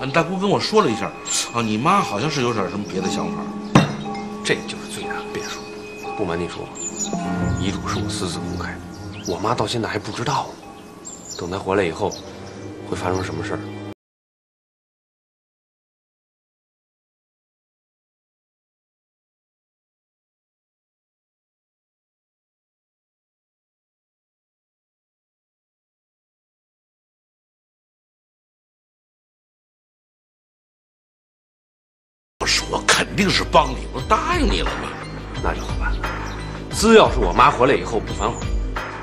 俺大姑跟我说了一下，啊，你妈好像是有点什么别的想法。这就是最大的变数。不瞒你说，遗嘱是我私自公开，我妈到现在还不知道呢。等她回来以后，会发生什么事儿？是帮你，不是答应你了吗？那就好办。只要是我妈回来以后不反悔，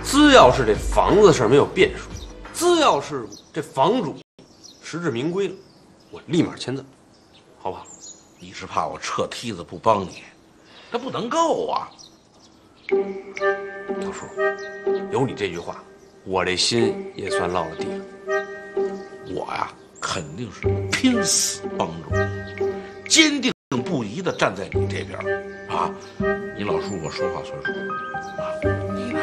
只要是这房子的事儿没有变数，只要是这房主实至名归了，我立马签字，好不好？你是怕我撤梯子不帮你，那不能够啊！老叔，有你这句话，我这心也算落了地了。我呀，肯定是拼死帮助你，坚定不移的站在你这边啊！你老叔我说话算数啊！你呢，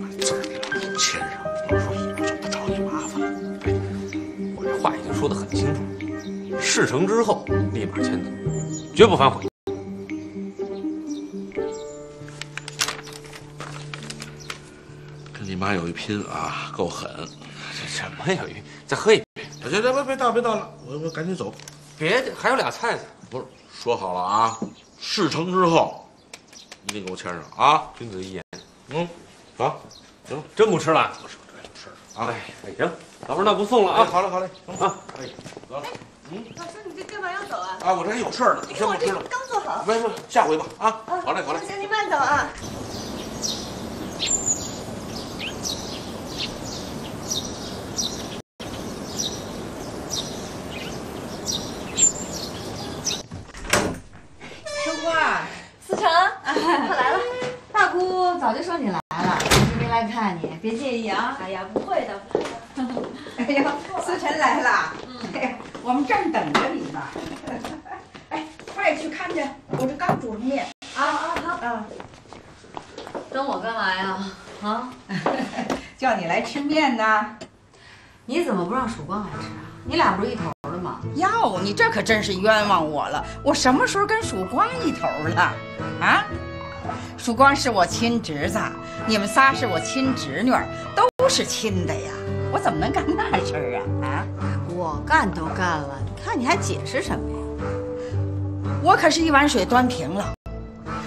把字儿给老叔签上，老叔以后就不找你麻烦了。我这话已经说得很清楚，事成之后立马签字，绝不反悔。跟你妈有一拼啊，够狠！什么呀？再喝一杯。别别，别别倒别倒了，我我赶紧走。别的，还有俩菜呢。不是，说好了啊，事成之后一定给我签上啊！君子一言。嗯，好，行，真不吃了？不是不是不是啊！哎哎，行，老妹儿那不送了哎，啊。好嘞好嘞，行啊，哎，得了嗯老师，你这干嘛要走啊？啊，我这还有事儿呢，你先我这不吃了。刚做好。没没，下回吧啊！好嘞好嘞。行，您慢走啊。春花，思成，快来了。大姑早就说你来了，一直没来看你，别介意啊。哎呀，不会的，不会的。哎呀，思晨来了，哎呀，我们正等着你呢。哎，快去看去，我这刚煮了面。啊啊好，啊，等我干嘛呀？啊，叫你来吃面呢。你怎么不让曙光来吃啊？你俩不是一头的吗？哟，你这可真是冤枉我了。我什么时候跟曙光一头了？啊？曙光是我亲侄子，你们仨是我亲侄女，都是亲的呀。我怎么能干那事儿啊？啊？我干都干了，你看你还解释什么呀？我可是一碗水端平了。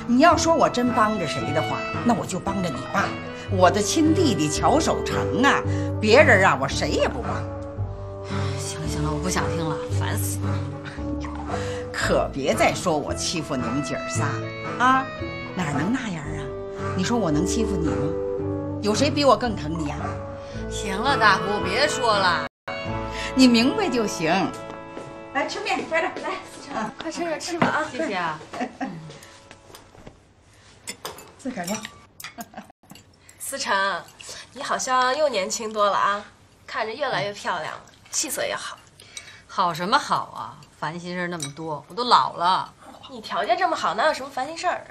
你要说我真帮着谁的话，那我就帮着你爸，我的亲弟弟乔守成啊。别人啊，我谁也不帮。行了行了，我不想听了，烦死了。可别再说我欺负你们姐儿仨啊！哪能那样啊？你说我能欺负你吗？有谁比我更疼你呀、行了，大姑别说了。你明白就行。来吃面，快点来，啊，快趁热吃吧啊！谢谢啊。自个儿要。思成，你好像又年轻多了啊，看着越来越漂亮了，气色也好。好什么好啊？烦心事儿那么多，我都老了，你条件这么好，哪有什么烦心事儿啊？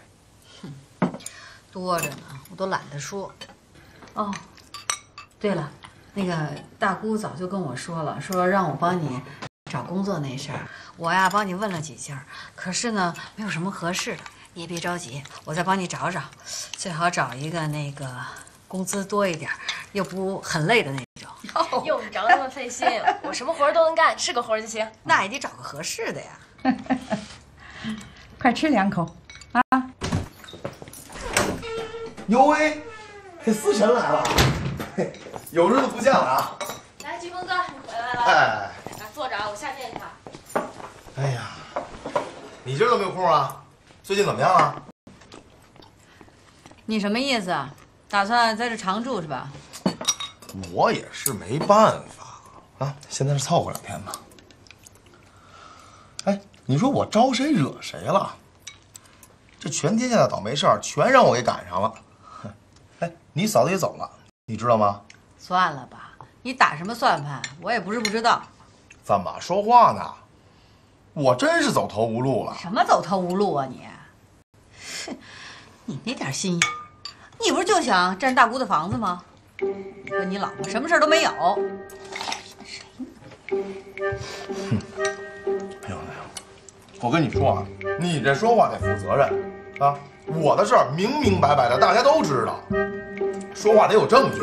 多着呢，我都懒得说。哦，对了，那个大姑早就跟我说了，说让我帮你找工作那事儿，我呀帮你问了几家，可是呢没有什么合适的，你也别着急，我再帮你找找，最好找一个那个工资多一点，又不很累的那种。用不着那么费心，我什么活儿都能干，是个活儿就行。那也得找个合适的呀。快吃两口啊！哟喂，这思辰来了，嘿，有日子不见了啊！来，鞠峰哥，你回来了。哎，来坐着啊，我下电去。哎呀，你今儿怎么有空啊？最近怎么样啊？你什么意思啊？打算在这常住是吧？我也是没办法啊，现在是凑合两天吧。哎，你说我招谁惹谁了？这全天下的倒霉事儿全让我给赶上了。哎，你嫂子也走了，你知道吗？算了吧，你打什么算盘？我也不是不知道。怎么说话呢？我真是走投无路了。什么走投无路啊你？哼，你那点心眼儿，你不是就想占大姑的房子吗？你和你老婆什么事儿都没有。谁呢？哼，没有没有，我跟你说啊，你这说话得负责任啊！我的事儿明明白白的，大家都知道，说话得有证据。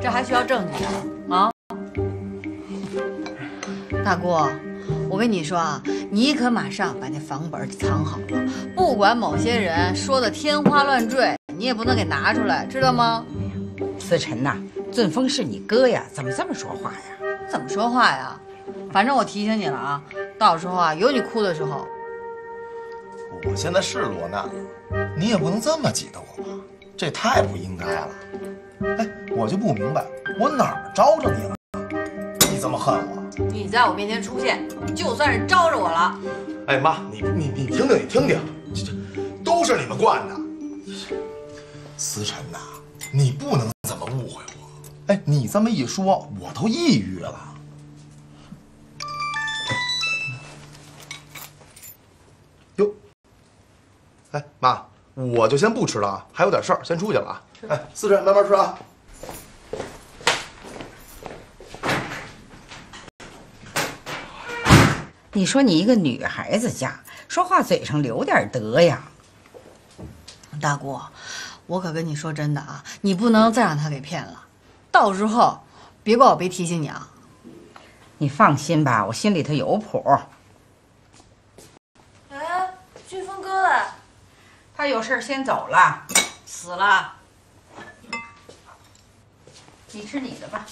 这还需要证据啊？啊，大姑，我跟你说啊，你可马上把那房本藏好了，不管某些人说的天花乱坠，你也不能给拿出来，知道吗？思辰呐，俊峰是你哥呀，怎么这么说话呀？怎么说话呀？反正我提醒你了啊，到时候啊，有你哭的时候。我现在是落难了，你也不能这么挤兑我吧？这太不应该了。哎，我就不明白，我哪儿招着你了？你这么恨我？你在我面前出现，就算是招着我了。哎妈，你你你听听，你听听，这这都是你们惯的。思辰呐，你不能这么误会我。哎，你这么一说，我都抑郁了。哎妈，我就先不吃了啊，还有点事儿，先出去了啊。哎，思辰慢慢吃啊。你说你一个女孩子家，说话嘴上留点德呀。大姑，我可跟你说真的啊，你不能再让他给骗了，到时候别怪我没提醒你啊。你放心吧，我心里头有谱。哎，俊峰哥嘞？他有事先走了，死了。你吃你的吧。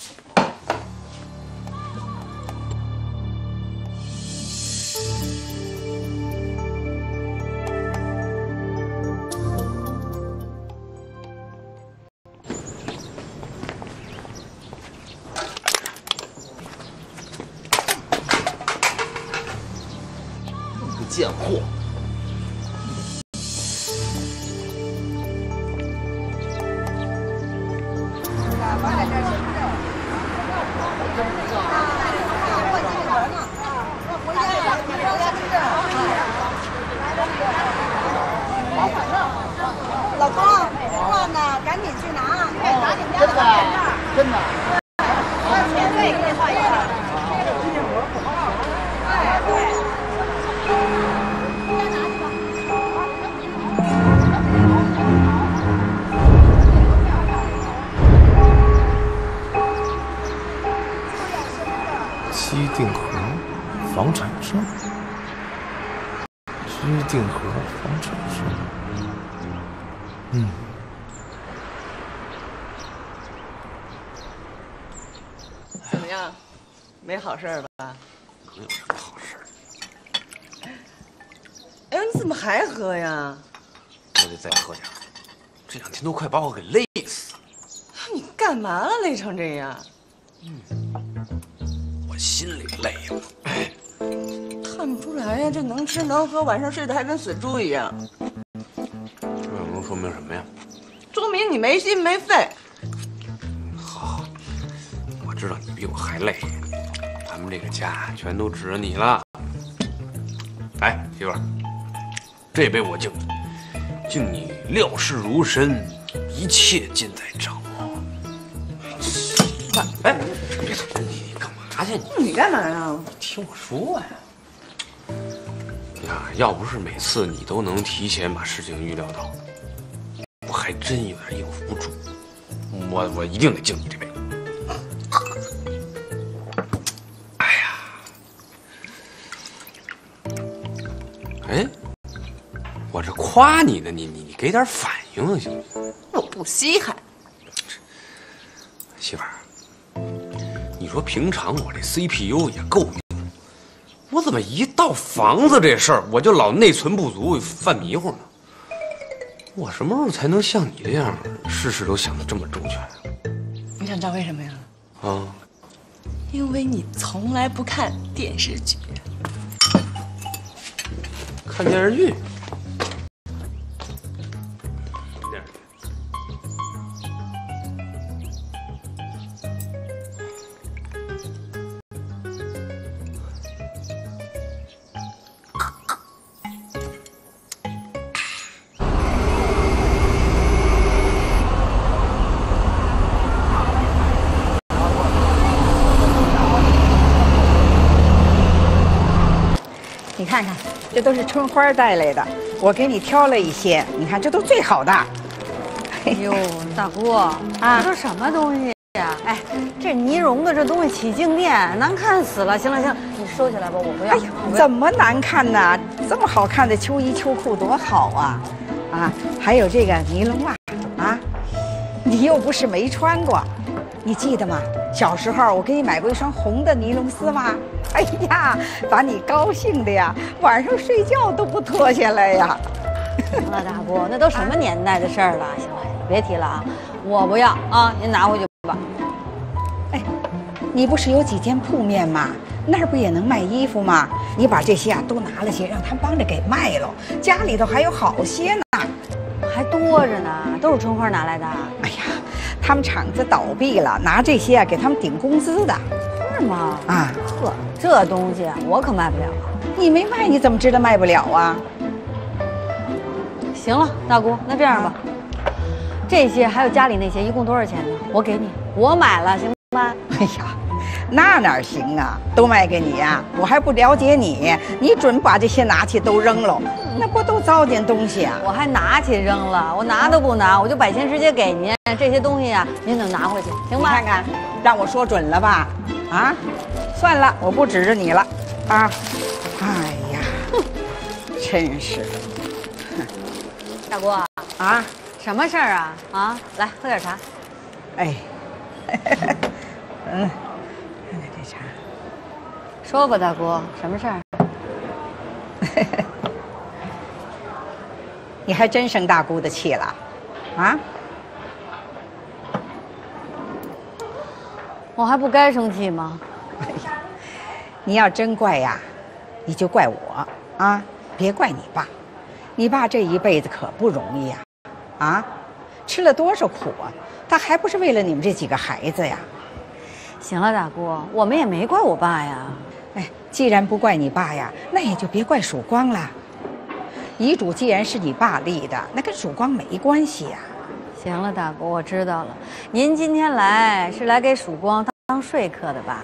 嗯，怎么样？没好事儿吧？能有什么好事儿？哎呦，你怎么还喝呀？我得再喝点儿，这两天都快把我给累死了。你干嘛了？累成这样？我心里累呀。看不出来呀，这能吃能喝，晚上睡得还跟死猪一样，说明什么呀？说明你没心没肺。好，我知道你比我还累，咱们这个家全都指着你了。来，媳妇儿，这杯我敬你，敬你料事如神，一切尽在掌握。哎，别走，你你干嘛去？你你干嘛呀？听我说呀。呀，要不是每次你都能提前把事情预料到，我还真有点应付不住。我我一定得敬你这杯。哎呀，哎，我这夸你呢，你你你给点反应啊，行不行？我不稀罕。媳妇儿，你说平常我这 CPU 也够用，我怎么一到房子这事儿我就老内存不足，犯迷糊呢？我什么时候才能像你这样，事事都想得这么周全啊你想知道为什么呀？啊？因为你从来不看电视剧。看电视剧？春花带来的，我给你挑了一些，你看这都最好的。哎呦，大姑啊，这都什么东西呀？哎，这呢绒的这东西起静电，难看死了。行了行了，你收起来吧，我不要。哎呀，怎么难看呢？这么好看的秋衣秋裤多好啊！啊，还有这个尼龙袜，啊，你又不是没穿过，你记得吗？小时候我给你买过一双红的尼龙丝袜，哎呀，把你高兴的呀，晚上睡觉都不脱下来呀。行了，大姑，那都什么年代的事儿了？行了，别提了啊，我不要啊，您拿回去吧。哎，你不是有几间铺面吗？那儿不也能卖衣服吗？你把这些啊都拿了去，让他帮着给卖了。家里头还有好些呢，还多着呢，都是春花拿来的。哎呀，他们厂子倒闭了，拿这些啊给他们顶工资的。是吗？啊，呵，这东西我可卖不了。你没卖，你怎么知道卖不了啊？行了，大姑，那这样吧，这些还有家里那些，一共多少钱呢？我给你，我买了，行吗？哎呀，那哪行啊？都卖给你呀？我还不了解你，你准把这些拿去都扔了，那不都糟践东西啊？我还拿去扔了，我拿都不拿，我就把钱直接给您。这些东西啊，您等拿回去，行吗？你看看，让我说准了吧？啊，算了，我不指着你了，啊，哎呀，真是的。大姑啊，什么事儿啊？啊，来喝点茶。哎，嗯，看看这茶。说吧，大姑，什么事儿？你还真生大姑的气了，啊？我还不该生气吗？哎呀，你要真怪呀，你就怪我啊，别怪你爸。你爸这一辈子可不容易呀，啊，吃了多少苦啊？他还不是为了你们这几个孩子呀？行了，大姑，我们也没怪我爸呀。哎，既然不怪你爸呀，那也就别怪曙光了。遗嘱既然是你爸立的，那跟曙光没关系呀。行了，大姑，我知道了。您今天来是来给曙光当说客的吧？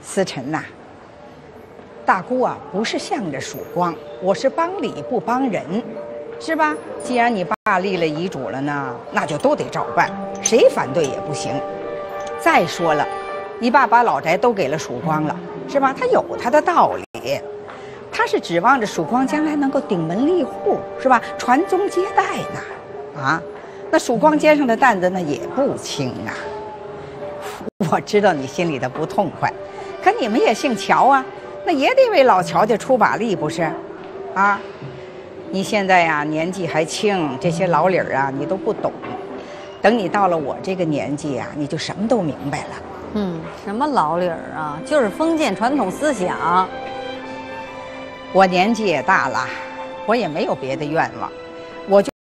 思辰呐，大姑啊，不是向着曙光，我是帮理不帮人，是吧？既然你爸立了遗嘱了呢，那就都得照办，谁反对也不行。再说了，你爸把老宅都给了曙光了，是吧？他有他的道理，他是指望着曙光将来能够顶门立户，是吧？传宗接代呢，啊，那曙光肩上的担子那也不轻啊。我知道你心里的不痛快，可你们也姓乔啊，那也得为老乔家出把力，不是？啊，你现在呀年纪还轻，这些老理儿啊你都不懂。等你到了我这个年纪呀，你就什么都明白了。嗯，什么老理儿啊，就是封建传统思想。我年纪也大了，我也没有别的愿望，我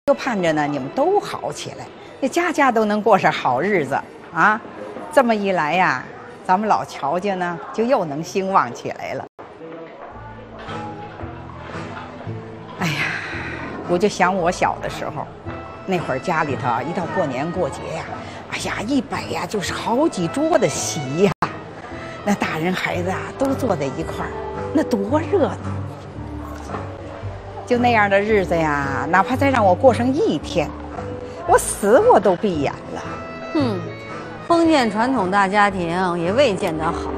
就盼着呢你们都好起来，那家家都能过上好日子啊。这么一来呀，咱们老乔家呢就又能兴旺起来了。哎呀，我就想我小的时候，那会儿家里头一到过年过节呀，哎呀一摆呀就是好几桌的席呀，那大人孩子啊都坐在一块儿，那多热闹。就那样的日子呀，哪怕再让我过上一天，我死我都闭眼了。哼，封建传统大家庭也未见得好。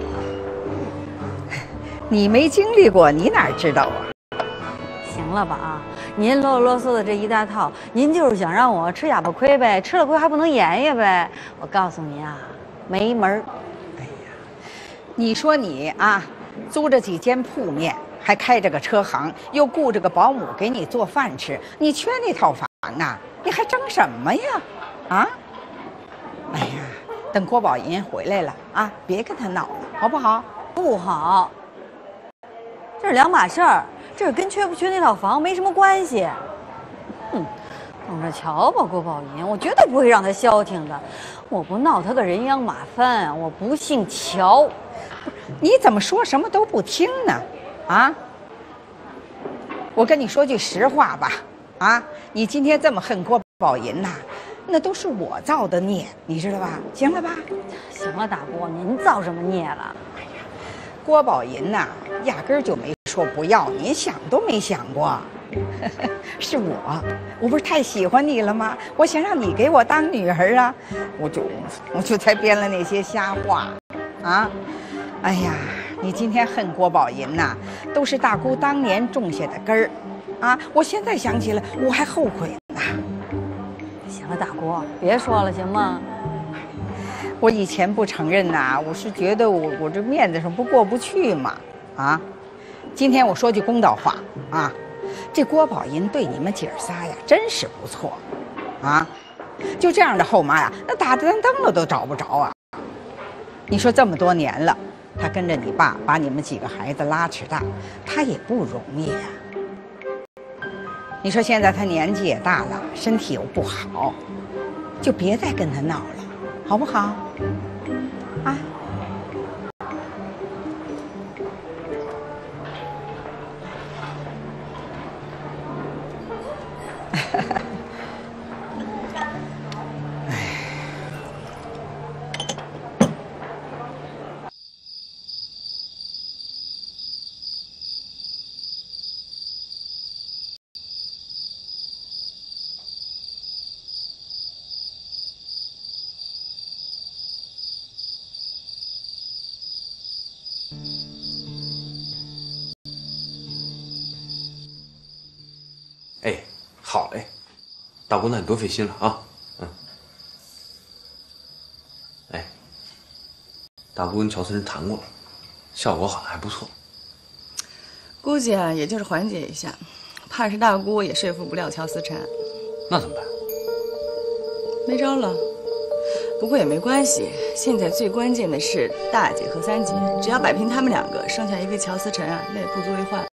你没经历过，你哪知道啊？行了吧啊，您啰里啰嗦的这一大套，您就是想让我吃哑巴亏呗？吃了亏还不能言言呗？我告诉你啊，没门儿。你说你啊，租着几间铺面，还开着个车行，又雇着个保姆给你做饭吃，你缺那套房啊？你还争什么呀？啊？哎呀，等郭宝银回来了啊，别跟他闹了，好不好？不好，这是两码事儿，这是跟缺不缺那套房没什么关系。哼，等着瞧吧，郭宝银，我绝对不会让他消停的。我不闹他个人仰马翻，我不姓乔。你怎么说什么都不听呢？啊？我跟你说句实话吧，啊，你今天这么恨郭宝银呐，那都是我造的孽，你知道吧？行了吧？行了，大姑，您造什么孽了？哎呀郭宝银呐，压根儿就没说不要，你想都没想过。是我，我不是太喜欢你了吗？我想让你给我当女儿啊，我就我就才编了那些瞎话，啊，哎呀，你今天恨郭宝银呐，都是大姑当年种下的根儿，啊，我现在想起来我还后悔呢。行了，大姑，别说了，行吗？我以前不承认呐，我是觉得我我这面子上不过不去嘛，啊，今天我说句公道话啊。这郭宝银对你们姐儿仨呀，真是不错，啊，就这样的后妈呀，那打灯灯了都找不着啊。你说这么多年了，他跟着你爸把你们几个孩子拉扯大，他也不容易啊。你说现在他年纪也大了，身体又不好，就别再跟他闹了，好不好？啊。大姑，那你多费心了啊。嗯。哎，大姑跟乔思仁谈过了，效果好像还不错。估计啊，也就是缓解一下，怕是大姑也说服不了乔思辰。那怎么办？没招了。不过也没关系，现在最关键的是大姐和三姐，只要摆平他们两个，剩下一个乔思辰啊，那也不足为患。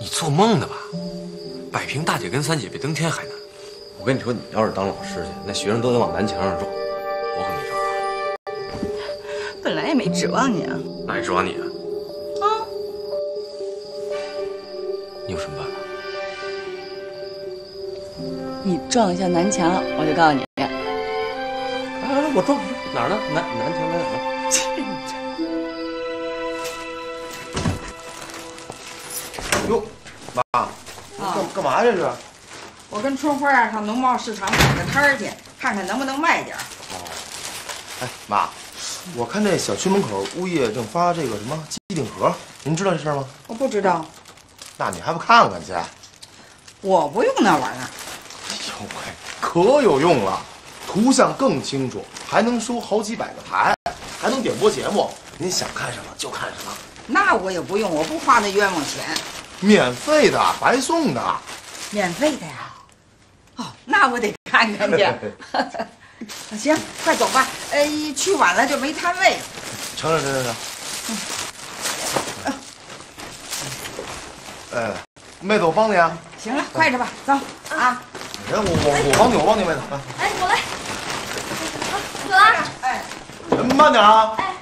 你做梦呢吧？摆平大姐跟三姐比登天还难。我跟你说，你要是当老师去，那学生都得往南墙上撞，我可没招啊。本来也没指望你啊。哪指望你啊？啊？你有什么办法？你撞一下南墙，我就告诉你。来来来，我撞哪儿呢？南南墙在哪儿呢？哟，妈。干干嘛这是？我跟春花啊上农贸市场摆个摊儿去，看看能不能卖点哦，哎妈，我看这小区门口物业正发这个什么机顶盒，您知道这事儿吗？我不知道。那你还不看看去？我不用那玩意儿。哎呦喂，可有用了，图像更清楚，还能收好几百个台，还能点播节目。您想看什么就看什么。那我也不用，我不花那冤枉钱。免费的，白送的，免费的呀！哦，那我得看看去。行，快走吧，呃，去晚了就没摊位。成成成成成。哎，妹子，我帮你啊。行了，快着吧，走啊。哎，我我我帮你，我帮你，妹子。哎，我来。走了。哎，慢点啊。哎。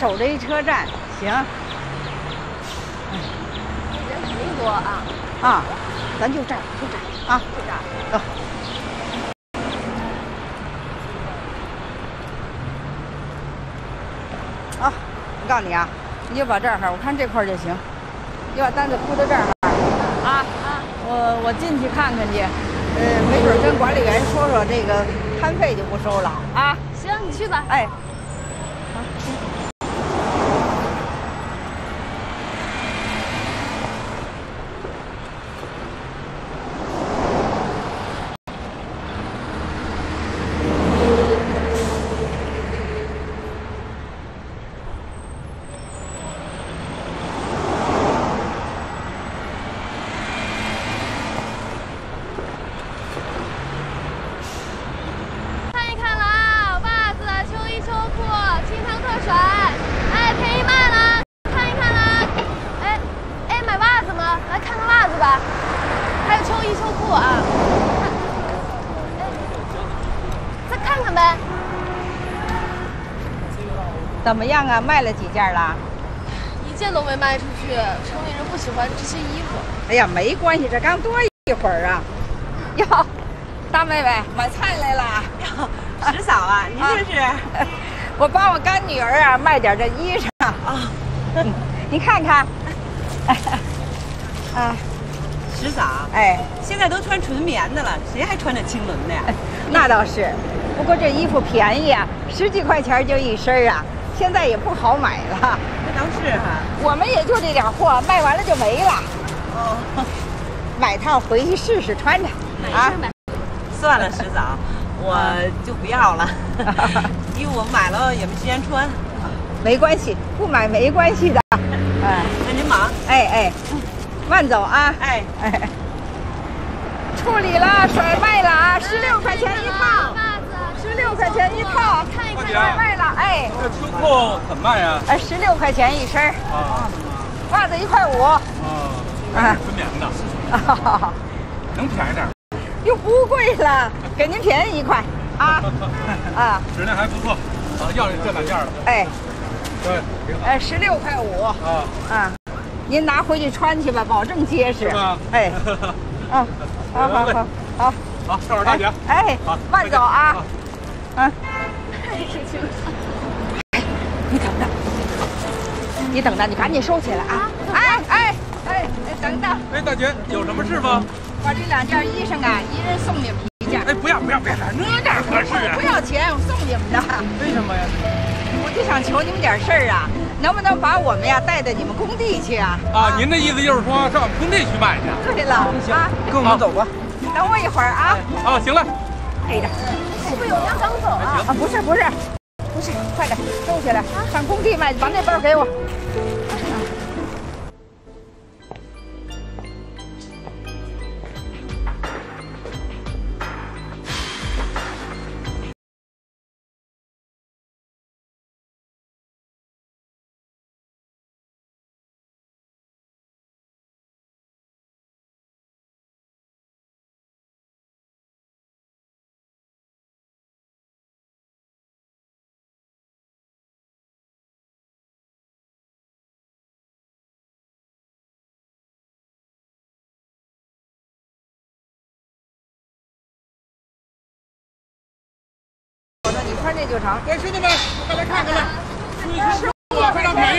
守着一车站行。人肯定多啊啊咱就这儿就这儿。啊。就这儿。走。啊我告诉你啊你就把这儿哈我看这块儿就行。你把单子铺到这儿哈。啊我我进去看看去。呃没准跟管理员说说这个摊费就不收了。啊行你去吧。哎怎么样啊？卖了几件了？一件都没卖出去，城里人不喜欢这些衣服。哎呀，没关系，这刚多一会儿啊。哟，大妹妹买菜来了。哟石嫂啊，您这是？我帮我干女儿啊卖点这衣裳啊。你看看。啊，石嫂，哎，现在都穿纯棉的了，谁还穿着青纶的呀？那倒是，不过这衣服便宜啊，十几块钱就一身啊，现在也不好买了。那倒是哈。我们也就这点货，卖完了就没了。哦，买套回去试试穿着。啊，算了，石嫂，我就不要了，因为我买了也没时间穿。没关系，不买没关系的。哎，那您忙。哎哎，慢走啊。哎哎，处理了，甩卖了啊，十六块钱一套，十六块钱一套，看一看，甩卖了，哎。这秋裤怎么卖呀？哎，十六块钱一身。啊。袜子一块五。啊。啊，纯棉的。能便宜点？又不贵了，给您便宜一块啊 啊！质量还不错，啊，要这两件了。哎，对，哎，十六块五啊啊！您拿回去穿去吧，保证结实。哎，啊，好好好好，好，这会儿大姐。哎，慢走啊！啊，你等等，你等等，你赶紧收起来啊！哎哎哎，等等。哎，大姐，有什么事吗？把这两件衣裳啊，一人送你们一件。哎，不要不要不要，那哪合适啊？不要钱，我送你们的。为什么呀？我就想求你们点事儿啊，能不能把我们呀带到你们工地去啊？啊，您的意思就是说上我们工地去卖去？对了，行，跟我们走吧。等我一会儿啊。啊，行了。哎呀，是不是有娘刚走啊？啊，不是不是，不是，快点收起来，上工地卖去，把那包给我。你穿这就成。哎，兄弟们，快来看看来，十五非常便宜，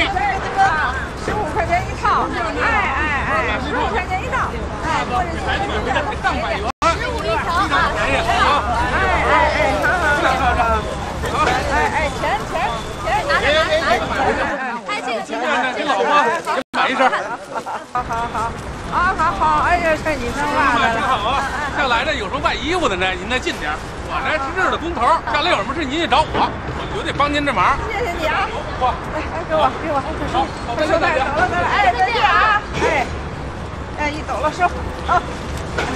十五块钱一套，哎哎哎，十五块钱一套，哎，或者孩子们回家给上百元，十五一条啊，便宜啊！哎哎哎，好好好，哎哎，钱钱钱，拿着拿着，哎这个镜头，给老婆给买一身。好好好，好好好，哎呀，这你穿袜下来呢有时候卖衣服的呢，您再近点。我呢是这儿的工头，下来有什么事您就找我，我绝对帮您这忙。谢谢你啊！哇，来，给我，给我，好，好，再见，再见，走了，走了，哎，再见啊！哎，哎，你走了收，好。哎，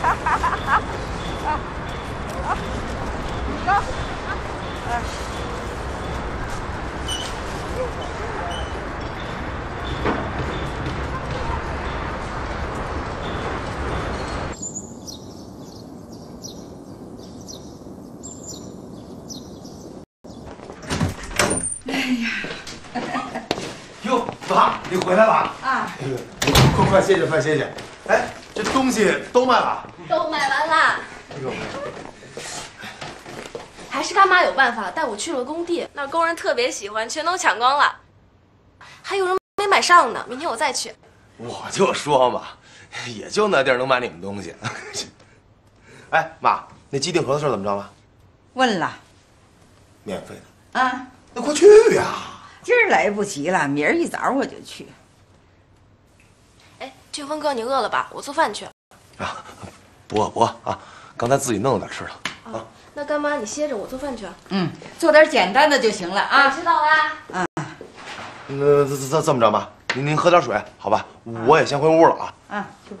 哈哈哈哈！啊，好，走，哎。哟，爸，你回来了啊！啊，哎呦，快快歇歇，快歇歇。哎，这东西都卖了？都卖完了。哎呦，还是干妈有办法带我去了工地，那工人特别喜欢，全都抢光了，还有人没买上呢。明天我再去。我就说嘛，也就那地儿能买你们东西。哎，妈，那机顶盒的事怎么着了？问了免费的，啊，那快去呀！今儿来不及了，明儿一早我就去。哎，俊峰哥，你饿了吧？我做饭去。啊，不饿不饿啊，刚才自己弄了点吃的。啊，那干妈你歇着，我做饭去。嗯，做点简单的就行了啊。知道啦。嗯，那这这这么着吧，您您喝点水，好吧？我也先回屋了啊。啊，去吧。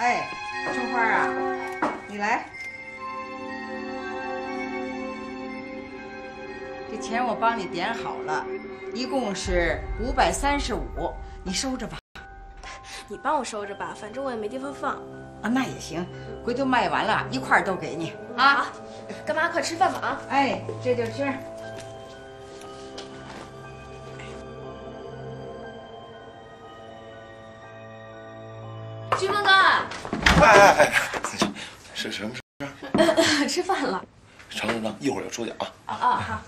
哎，春花啊，你来。这钱我帮你点好了，一共是五百三十五，你收着吧。你帮我收着吧，反正我也没地方放。啊，那也行，回头卖完了，一块儿都给你好啊。，干妈快吃饭吧啊！哎，这就吃。哎哎，是什么事？吃饭了。成成成，一会儿就出去啊。啊啊好。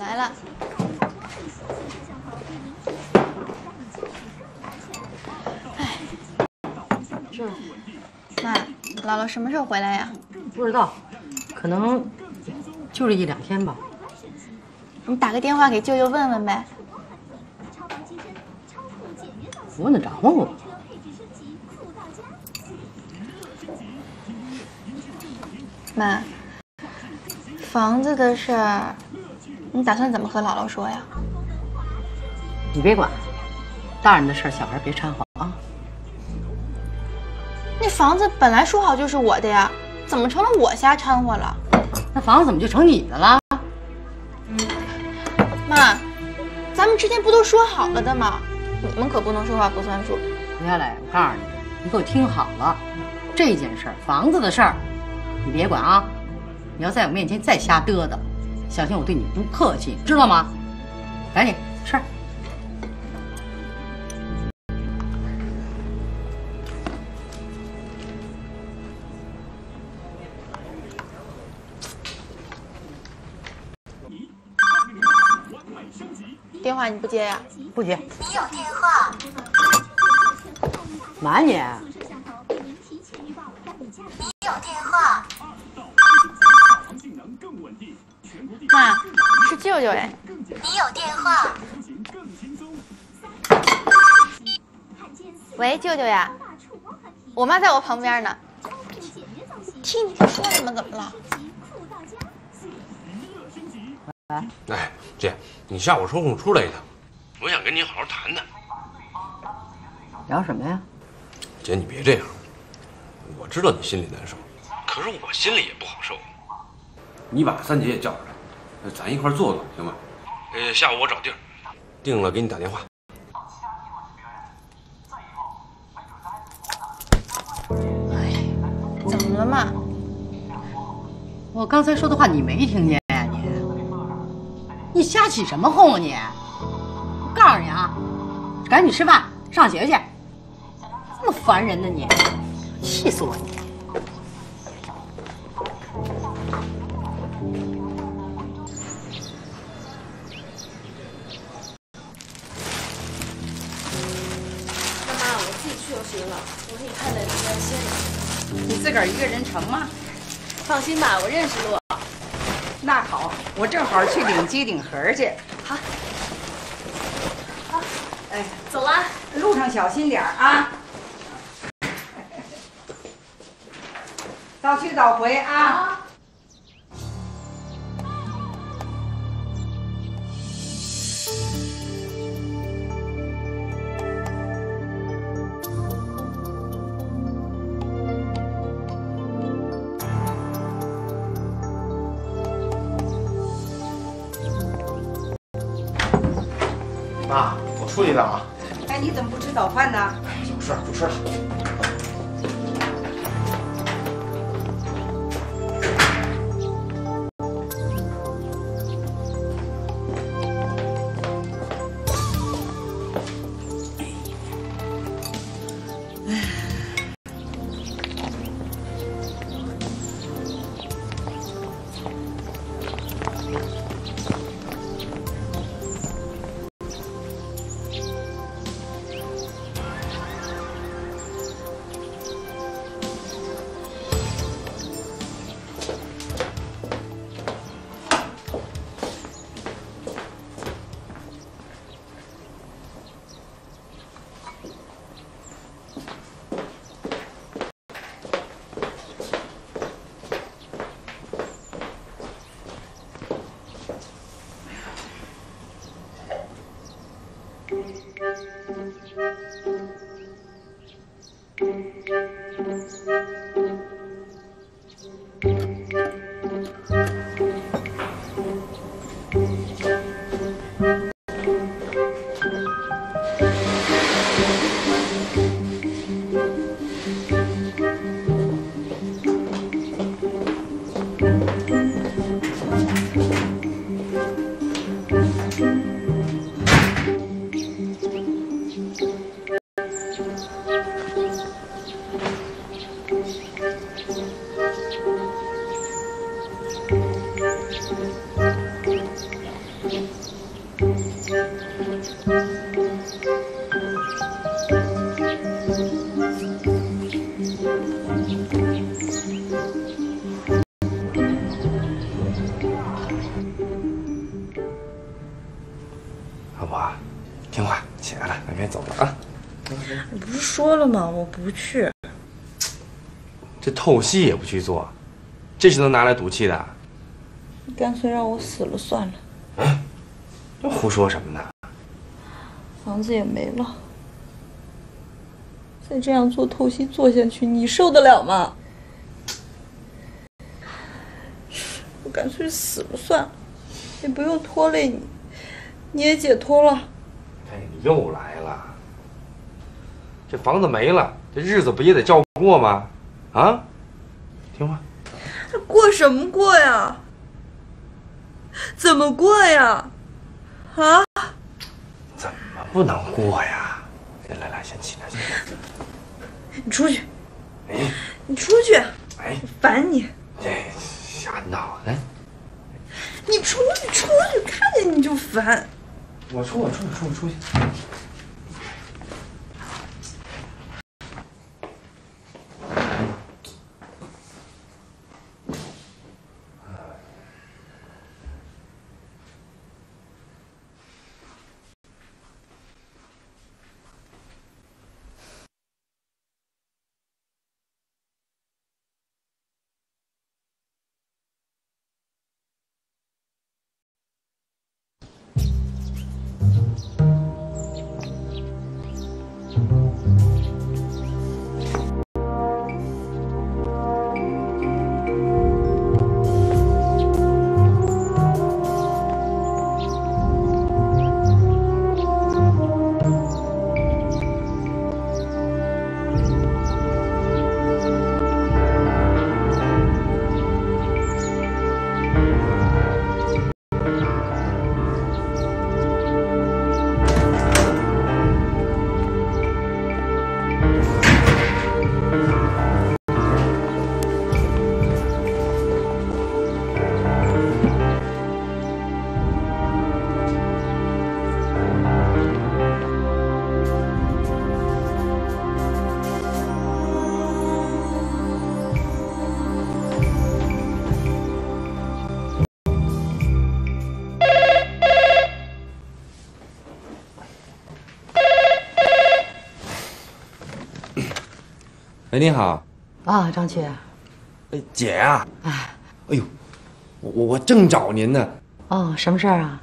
来了。哎，这妈，姥姥什么时候回来呀？不知道，可能就这一两天吧。你打个电话给舅舅问问呗。问得着吗我？妈，房子的事儿，你打算怎么和姥姥说呀？你别管，大人的事儿小孩别掺和啊。那房子本来说好就是我的呀，怎么成了我瞎掺和了？那房子怎么就成你的了？妈，咱们之前不都说好了的吗？你们可不能说话不算数。刘小磊，我告诉你，你给我听好了，这件事儿，房子的事儿，你别管啊！你要在我面前再瞎嘚嘚，小心我对你不客气，知道吗？赶紧吃。电话你不接呀？不接。你有电话。满你。你有电话。妈，是舅舅哎。你有电话。喂，舅舅呀，我妈在我旁边呢。听你说你们怎么了？哎，姐，你下午抽空出来一趟，我想跟你好好谈谈。聊什么呀？姐，你别这样，我知道你心里难受，可是我心里也不好受。你把三姐也叫上来，咱一块儿坐坐，行吗？呃，下午我找地儿，定了给你打电话。哎怎么了嘛？我刚才说的话你没听见呀、你？你瞎起什么哄啊你？我告诉你啊，赶紧吃饭，上学去。这么烦人呢你，气死我你！你太累了，在这歇着。你自个儿一个人成吗？放心吧，我认识路。那好，我正好去领机顶盒去。好，好，哎，走了，路上小心点啊。早去早回啊。哎，你怎么不吃早饭呢？有事不吃了。老婆，听话，起来了，咱该走了啊。你不是说了吗？我不去。这透析也不去做，这是能拿来赌气的？你干脆让我死了算了。这胡说什么呢？房子也没了，再这样做透析做下去，你受得了吗？我干脆死了算了，也不用拖累你，你也解脱了。哎，你又来了。这房子没了，这日子不也得照过吗？啊，听话。过什么过呀？怎么过呀？啊？怎么不能过呀？来来来，先起来，先起来。你出去！哎，你出去！哎，烦你！哎瞎闹呢。你出去，出去！看见你就烦。我出，我出，我出，我出去。喂，你好，啊，张局，哎，姐呀、哎，哎呦，我我我正找您呢。哦，什么事儿啊？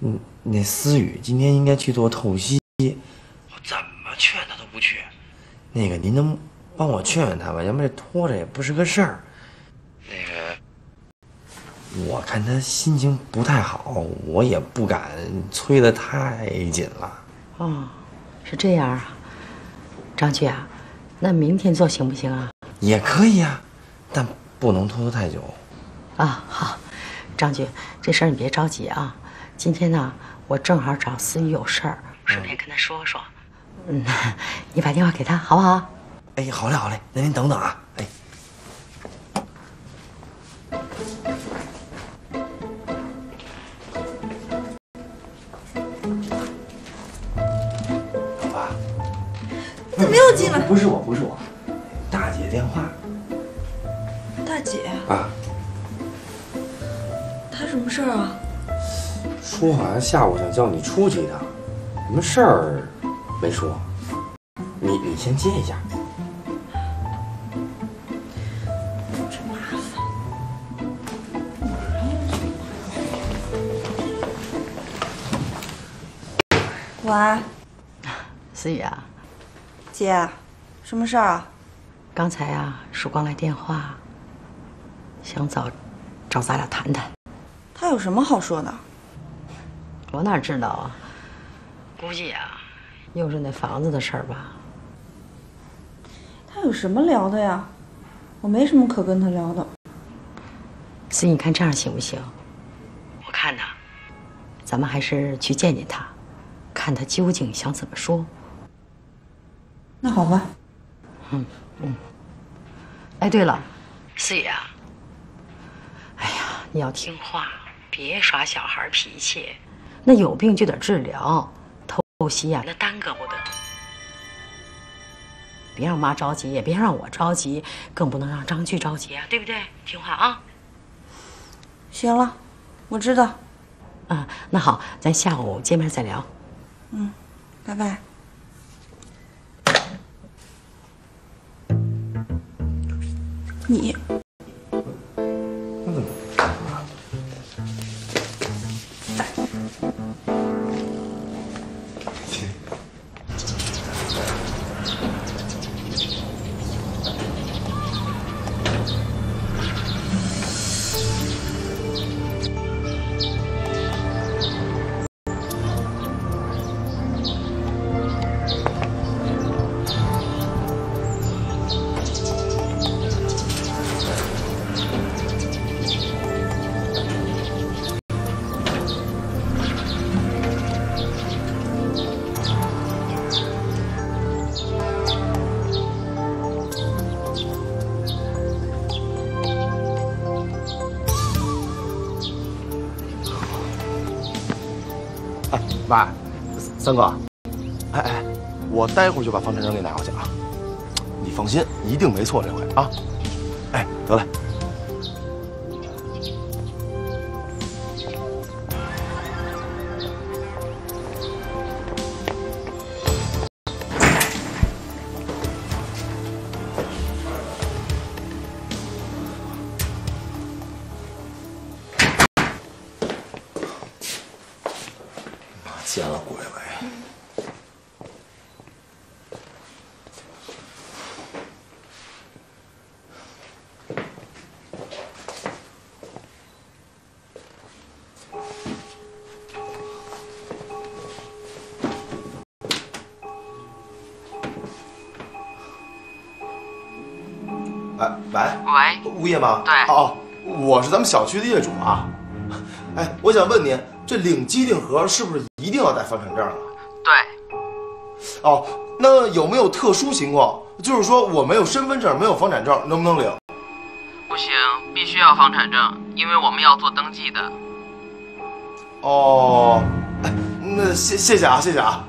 嗯，那思雨今天应该去做透析，我怎么劝她都不去。那个，您能帮我劝劝她吧？要不然这拖着也不是个事儿。那个，我看她心情不太好，我也不敢催得太紧了。哦，是这样啊，张局啊，那明天做行不行啊？也可以啊，但不能拖得太久。啊，好，张局，这事儿你别着急啊。今天呢，我正好找思雨有事儿，顺便跟他说说。嗯，你把电话给他好不好？哎，好嘞好嘞，那您等等啊。哎，又进来？不是我，不是我，大姐电话。大姐，啊，她什么事儿啊？说好像下午想叫你出去一趟，什么事儿？没说。你你先接一下。喂，思雨啊，姐，什么事儿啊？刚才啊，曙光来电话，想找找咱俩谈谈。他有什么好说的？我哪知道啊？估计啊，又是那房子的事儿吧。他有什么聊的呀？我没什么可跟他聊的。所以，你看这样行不行？我看呐，咱们还是去见见他，看他究竟想怎么说。那好吧。嗯嗯。哎，对了，四爷啊，哎呀，你要听话，别耍小孩脾气。那有病就得治疗，透析呀，那耽搁不得。别让妈着急，也别让我着急，更不能让张炬着急啊，对不对？听话啊。行了，我知道。啊，那好，咱下午见面再聊。嗯，拜拜。你三哥，哎哎，我待会就把房产证给拿过去啊。你放心，一定没错这回啊。见了鬼没？哎，喂，喂，物业吗？对哦，我是咱们小区的业主啊。哎，我想问您，这领机顶盒是不是一定要带房产证啊？对，哦，那有没有特殊情况？就是说我没有身份证，没有房产证，能不能领？不行，必须要房产证，因为我们要做登记的。哦，哎，那谢谢谢啊，谢谢啊。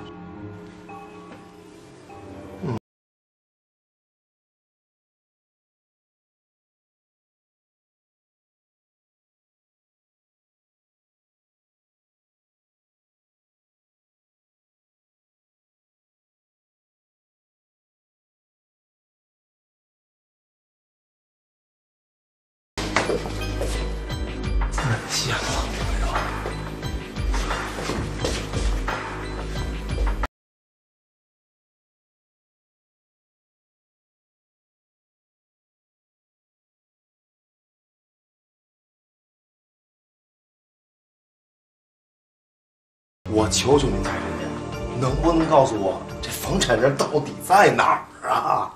我求求您，太人家，能不能告诉我这房产证到底在哪儿啊？